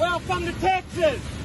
Welcome to Texas.